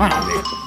Maravilha.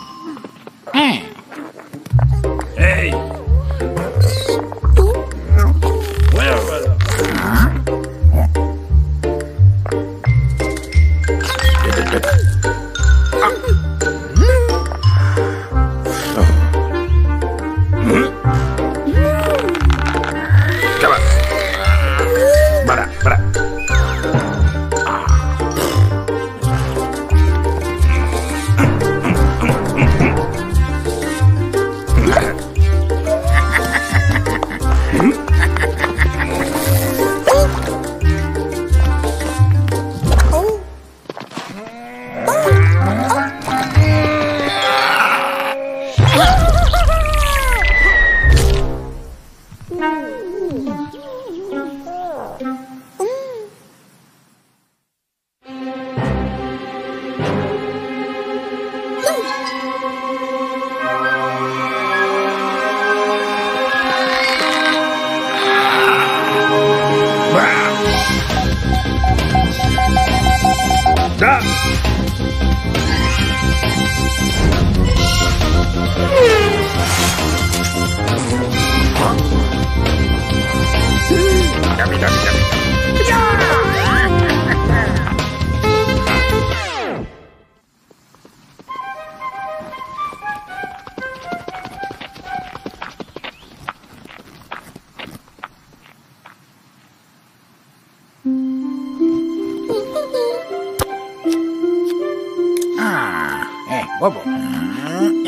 萝卜。嗯，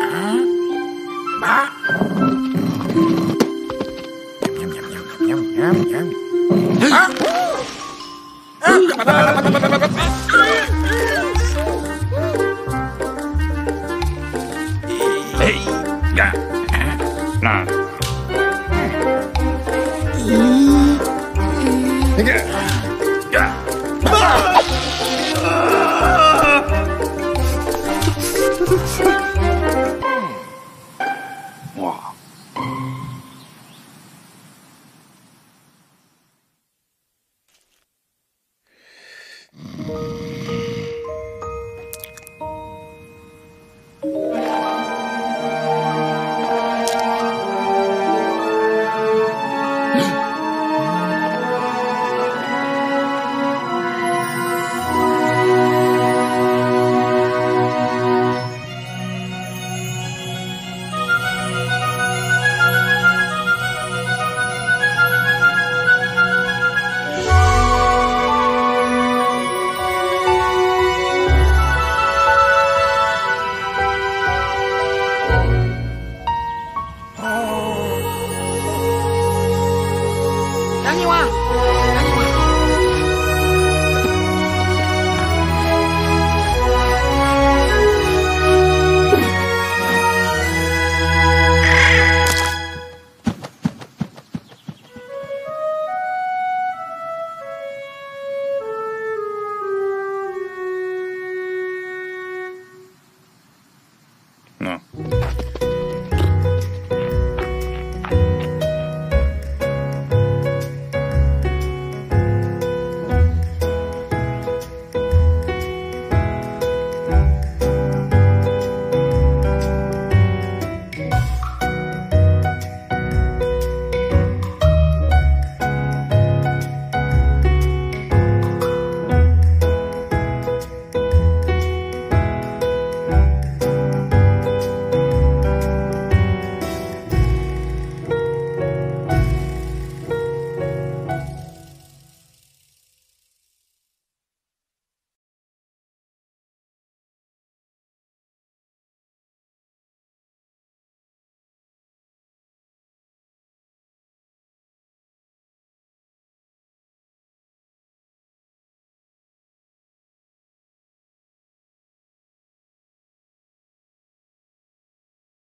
啊！啊不！喵喵喵喵喵喵！啊！啊！啊！啊！啊！啊！哎呀！那。那个 Nói.